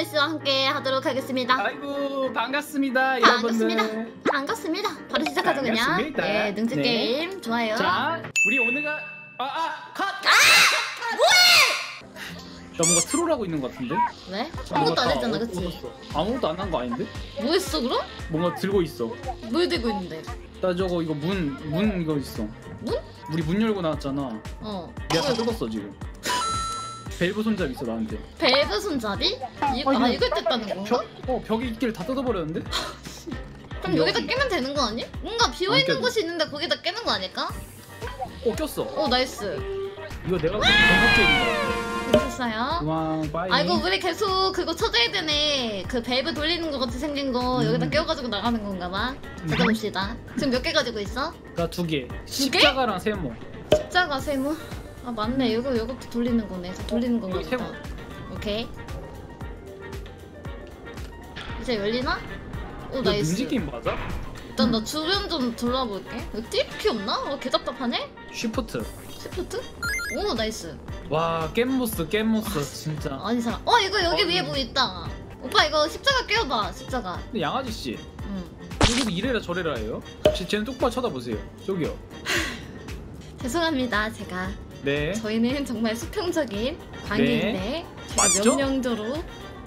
보이스와 함께 하도록 하겠습니다. 아이고 반갑습니다 반갑습니다. 여러분들 반갑습니다. 바로 시작하죠 그냥. 네, 능지 네. 게임 좋아요. 자 우리 오늘가 아아 컷 아! 뭐해 나 뭔가 트롤하고 있는 것 같은데 왜? 아무것도 안 했잖아, 그치? 얻었어. 아무것도 안 한 거 아닌데 뭐 했어 그럼? 뭔가 들고 있어 뭘 들고 있는데? 나 저거 이거 문 문 이거 있어 문? 우리 문 열고 나왔잖아 어. 내가 다 뜯었어 지금 밸브 손잡이 있어 나한테 밸브 손잡이? 이거, 아, 아, 이거 이걸 뜯다는 건가? 벽, 어 벽에 있기를 다 뜯어버렸는데 그럼 여기다 깨면 되는 거 아니? 뭔가 비어있는. 곳이 있는데 거기다 깨는 거 아닐까? 어 꼈어 오 nice 이거 내가 본거 같아 괜찮았어요 그만 bye 아이고 우리 계속 그거 쳐줘야 되네 그 밸브 돌리는 거 같이 생긴 거 음. 여기다 끼워가지고 나가는 건가 봐 찾아봅시다 지금 몇 개 가지고 있어? 나두개 개? 십자가랑 세모 십자가 세모? 아 맞네. 이거 이것도 돌리는 거네. 저 돌리는 건가 이거 보다. 오케이. 이제 열리나? 오 이거 nice. 게임 맞아? 일단 나 주변 좀 돌아볼게. 여기 띠피 없나? 어 개답답하네? shift. shift? 오 nice. 와 겜모스 겜모스 진짜. 아니 사람 어 이거 여기 어, 위에 음. 뭐 있다. 오빠 이거 십자가 끼워봐 십자가. 근데 양아지 씨. 응. 여기서 이래라 저래라 해요? 쟤- 쟤는 똑바로 쳐다보세요. 저기요. 죄송합니다 제가 네. 저희는 정말 수평적인 관계인데 제가 맞죠? 명령조로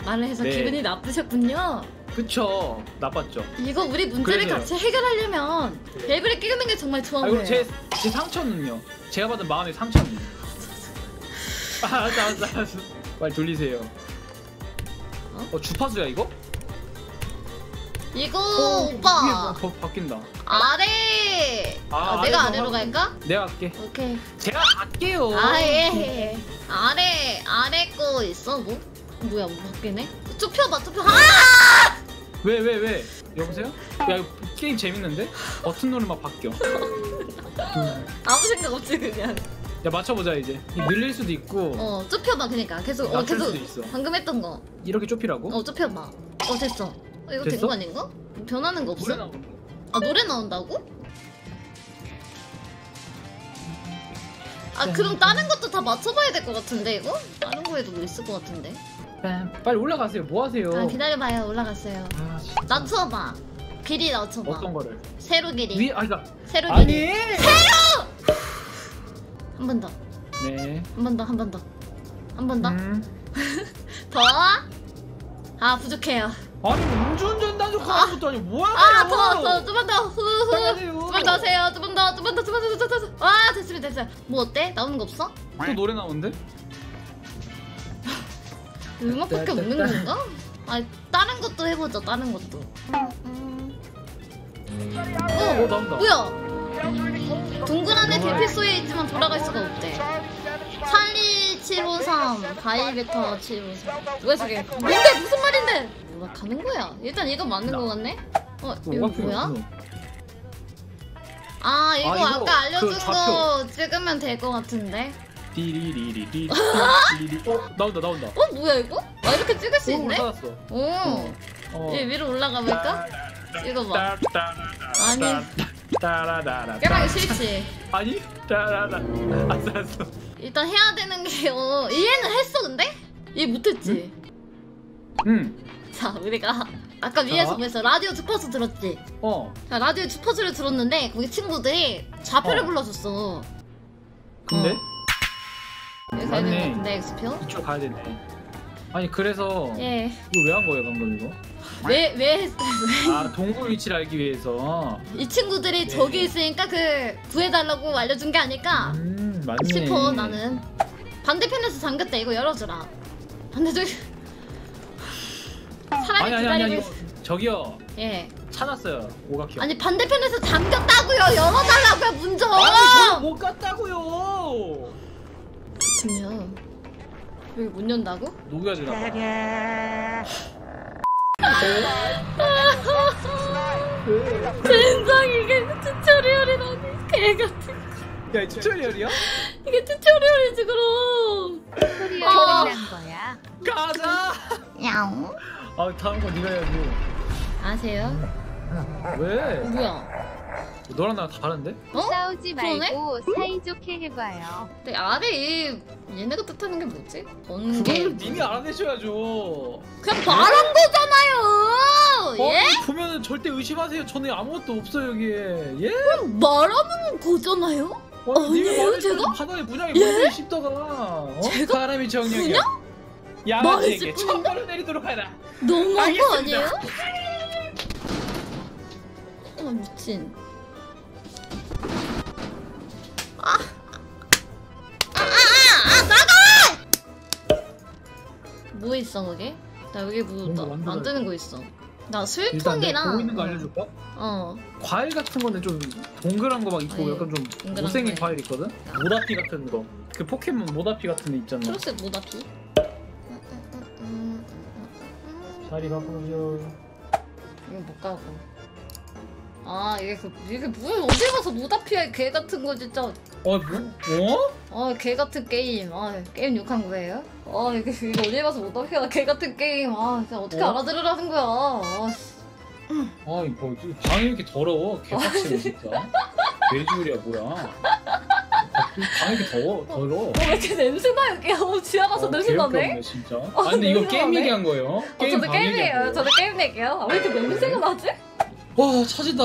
말을 해서 네. 기분이 나쁘셨군요. 그쵸. 나빴죠. 이거 우리 문제를 그래서요. 같이 해결하려면 벨브를 끼우는 게 정말 좋아 아 보여요 제, 제 상처는요? 제가 받은 마음의 상처는 아 알았어 알았어 알았어. 빨리 돌리세요. 어? 어 주파수야 이거? 이거 어, 오빠. 뭐 바, 바뀐다 아래 아, 아, 내가 아래로 갈까? 내가 할게 오케이 제가 갈게요 아 예 아래 아래 거 있어 뭐? 뭐야 뭐 바뀌네? 좁혀봐 좁혀 아! 왜 왜 왜, 여보세요? 야 이거 게임 재밌는데? 버튼 누르면 막 바뀌어 아무 생각 없지 그냥 야 맞춰보자 이제 이 늘릴 수도 있고 어 좁혀봐 그니까 계속 어 계속 방금 했던 거 이렇게 좁히라고? 어 좁혀봐 어 됐어 어, 이거 된? 거 아닌가? 변하는 거 없어? 아 노래 나온다고? 아 네. 그럼 다른 것도 다 맞춰봐야 될 것 같은데 이거? 다른 거에도 뭐 있을 것 같은데 빨리 올라가세요 뭐 하세요? 아 기다려봐요 올라갔어요 아. 낮춰봐 길이 낮춰봐 어떤 거를? 세로 길이 위에 아 그니까 세로 아니 길이 한번 더네한번더한번 더 한 번 더? 음. 더? 아 부족해요 아니 뭐 음주운전 단속 하는 것도 아니고 뭐 하는 아 거야 더더 좀만 더. 후후. 빨리 좀만 더 하세요. 좀만 더 좀만 더 좀만 더 좀만 더. 아 됐습니다 됐어요. 뭐 어때? 나오는 거 없어? 또 노래 나오는데? 음악밖에 없는 건가? 아 다른 것도 해보자 다른 것도. 어어 나온다. 뭐야? 동그란 애 대피소에 있지만 돌아갈 수가 없대 42753 바이베터 753 뭐야 저게? 뭔데? 무슨 말인데? 뭐가 가는 거야. 일단 이거 맞는 거 같네? 어 이거 뭐야? 아 이거 아, 이거 아, 까 알려준 그거 찍으면 될것 같은데? 디리리리리. 디리리 어 나온다 나온다. 어 뭐야 이거? 아 이렇게 찍을 수오 있네? 오. 어. 얘 위로 올라가 볼까? 찍어봐. 아니. 아니 따라다라 깨라기 싫지? 아니? 따라다 알았어 알았어 일단 해야 되는 게 어, 이해는 했어 근데? 이해 못했지? 응어 자 우리가 아까 위에서 자. 보였어 라디오 주파수 들었지? 어. 자, 라디오 주파수를 들었는데 거기 친구들이 좌표를 어. 불러줬어 근데 어. 여기 가야 되는. 것 같은데 X표? 이쪽 가야 되네 아니 그래서 예. 이거 왜 한 거예요 방금 이거 왜, 왜, 했- 아 동굴 위치를 알기 위해서 이 친구들이 네. 저기 있으니까 그 구해달라고 알려준 게 아닐까 음 맞네. 싶어 나는. 반대편에서 잠겼다 이거 열어주라. 반대쪽. 사람이 아니 아니 아니 기다리고 아니. 있어. 이거 저기요. 예. 찾았어요 오각형. 아니 반대편에서 잠겼다고요. 열어달라고요 문 좀! 아니 저못 갔다고요. 그냥 여기 문 연다고? 누구야 주나 봐 젠장 이게 튜토리얼이라니. 개같은 야 튜토리얼이야? 이게 튜토리얼이지 그럼 소리가 아. 끝난 거야. 가자 야옹 아 다음 거 네가 해야지 아세요? 왜? 뭐야 너랑 나랑 다른데? 어? 싸우지 그러네? 말고 사이좋게 해봐요. 근데 아래 이 얘네가 뜻하는 게 뭐지? 번개 그걸 님이 알아내셔야죠. 그냥 말한 거잖아요 예? 어, 보면은 절대 의심하세요. 저는 아무것도 없어요 여기에. 예? 말하는 거잖아요? 어, 아니에요, 말을 제가? 바닥에 문양이 예? 씹다가 어? 제가? 사람이 정령이야. 뿐인데? 천벌을 내리도록 하라. 너무한 거. 아니에요? 아 미친 아! 아! 아! 나가! 뭐 있어 그게? 나 여기 뭐 나, 만드는 거 있어 나 일단 보고 있는 거 술통이랑 알려줄까? 어 과일 같은 거는 좀 동그란 거 막 있고 아니, 약간 좀 동그란 못생긴 거에. 과일 있거든? 모다피 같은 거. 그 포켓몬 모다피 같은 애 있잖아. 초록색 모다피 자리 바꾸죠. 이거 못 가고 아 이게 그 이게 뭐야 어디 가서 모다피야 개 같은 거 진짜 어, 뭐? 어? 아, 개 같은 게임. 아, 게임 욕한 거예요? 아, 이게 이거 어디 가서 못 하게 개 같은 게임. 아, 진짜 어떻게 어? 알아들으라는 거야. 아, 씨. 아, 이거 방이 이렇게 더러워. 개빡치네 진짜. 돼지우리야 뭐야? 방이 이렇게 더워, 더러워. 어, 왜 이렇게 냄새나 여기? 어, 지하 가서 어, 냄새 개웃겨 나네. 진짜. 어, 아 근데 이거 냄새 게임 나네. 얘기한 거예요? 어, 저도 방 게임 얘기한 얘기해요. 거예요. 저도 게임 얘기해요. 아, 왜 이렇게 냄새가 나지? 와 찾은다.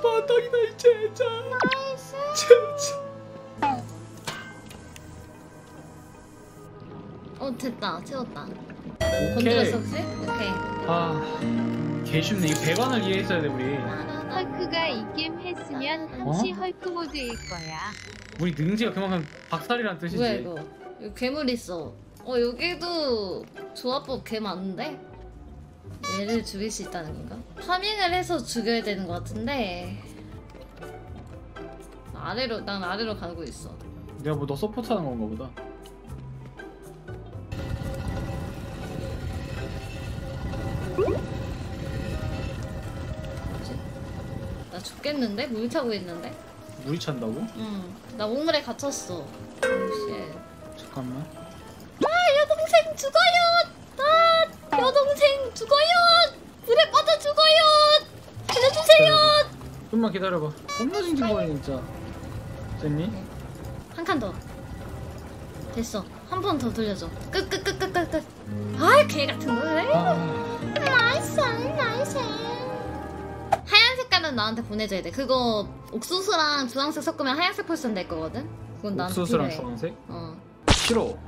바닥이다 이 진짜. 진짜. 어, 됐다. 채웠다. 건드렸어, 혹시? 오케이. 아, 개 쉽네. 이 배관을 이해했어야 돼 우리. 헐크가 이 게임 했으면 항시 헐크 모드일 거야. 우리 능지가 그만큼 박살이란 뜻이지. 뭐야, 이거? 여기 괴물 있어. 어, 여기도 조합법 개 많은데? 얘를 죽일 수 있다는 건가? farming을 해서 죽여야 되는 것 같은데. 아래로, 난 아래로 가고 있어. 내가 뭐 너 support하는 건가 보다. 뭐지? 나 죽겠는데? 물 차고 있는데? 물이 찬다고? 응. 나 우물에 갇혔어. 오, shit. 잠깐만. 죽어요! 물에 빠져 죽어요! 살려주세요! 좀만 기다려봐. 겁나 징징거리네 진짜. 쌤니? 한 칸 더. 됐어. 한 번 더 돌려줘. 끝, 끝, 끝, 끝, 끝, 끝. 아, 개 같은 거. 아, 나이스, 나이스. 하얀 색깔은 나한테 보내줘야 돼. 그거 옥수수랑 주황색 섞으면 하얀색 펄슨 될 거거든? 그건 나한테 옥수수랑 필요해. 주황색? 어, 싫어. 좋아.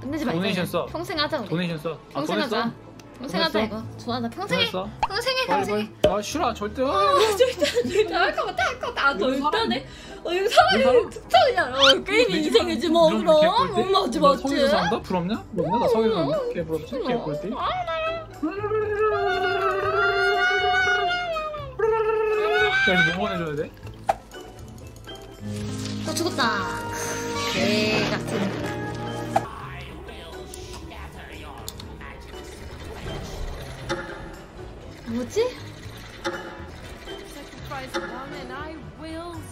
끝내지 말자. 도네이션. 써. 평생 하자, 우리. 도네이션 써. 아 평생 보냈어? 하자. 평생 하자, 보냈어? 이거. 좋아, 나 평생 해. 보냈어? 평생 해, 빨리 평생 해. 빨리. 아 싫어 절대. 아, 절대 절대 할것 같아 할것 같아 일단해 어 이거 사람이 특성이야 어 게임이 집안 인생이지 뭐 그럼? 어, 맞지 나 맞지 서울에서 산다? 부럽냐? 부럽냐? 나 서울에서 산다? 음, 개부럽지? 음. 개꿀띠? 아, 야 이거 뭐 보내줘야 돼? 너 죽었다 개 같은 뭐지?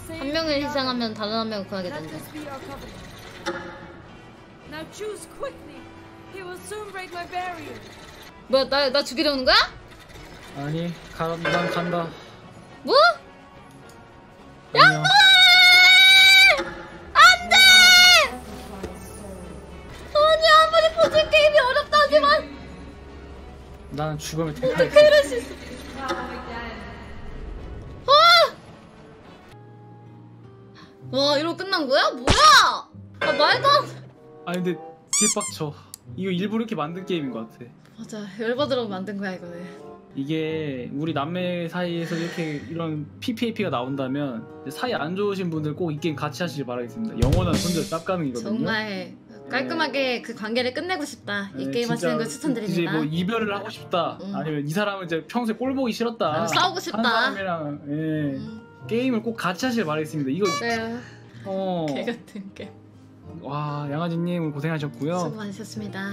한 명을. 희생하면 다른 한 명을 구하게 된다 this be our covenant. Now choose quickly. He will soon break my barrier. 뭐야 나, 나 죽이려는 거야? 아니 가, 난 간다. 뭐? 안 나는 죽음을 택할. 그럴 수 있어 아! 와 이러고 끝난 거야? 뭐야? 아 말도 안 아니 근데 개빡쳐. 이거 일부러 이렇게 만든 게임인 것 같아. 맞아 열받으라고 만든 거야 이거는 이게 우리 남매 사이에서 이렇게 이런 PPAP가 나온다면 사이 안 좋으신 분들 꼭 이 게임 같이 하시길 바라겠습니다. 영원한 손절 쌉가능이거든요. 정말 깔끔하게 그 관계를 끝내고 싶다 이 네, 게임 하시는 걸 이제 추천드립니다 뭐 이별을 하고 싶다. 음. 아니면 이 사람은 이제 평소에 꼴 보기 싫었다. 아니면 싸우고 싶다. 한 사람이랑 예. 음, 게임을 꼭 같이 하시길 바라겠습니다. 이거 그래요 어. 개 같은 게 와 양아지님 오늘 고생하셨고요. 수고 많으셨습니다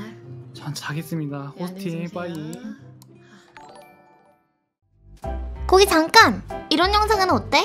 전 자겠습니다. 네, 안녕히 호스팅 주무세요. 빠이. 거기 잠깐! 이런 영상은 어때?